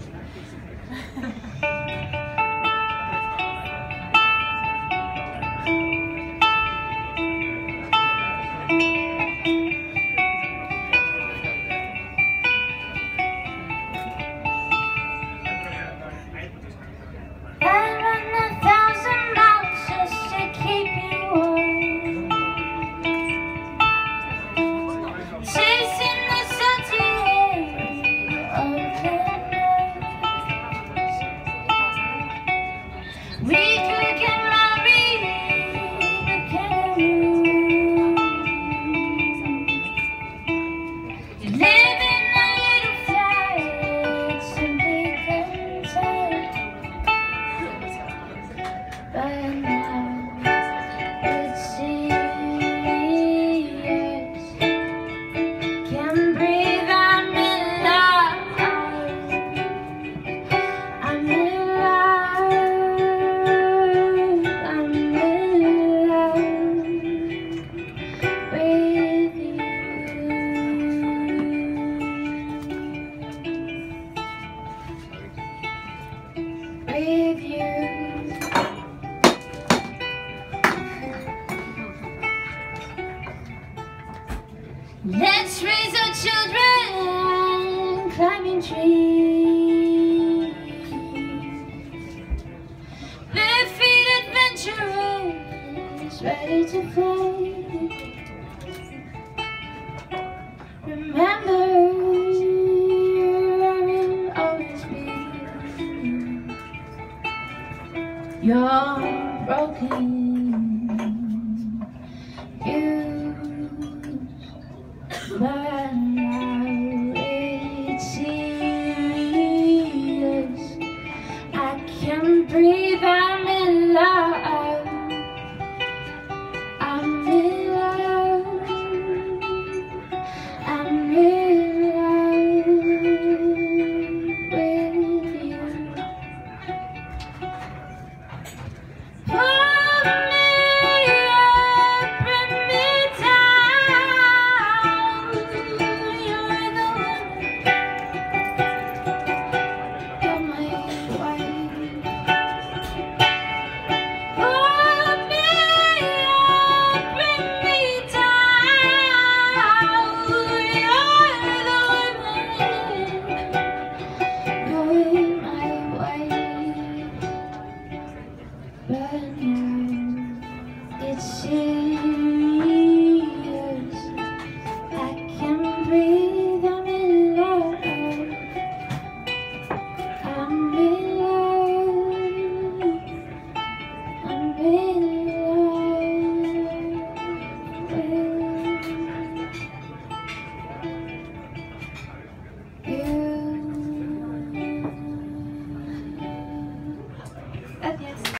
Thank you. Bye. Let's raise our children climbing trees. Their feet adventurous, ready to fly. Remember, I will always be your broken.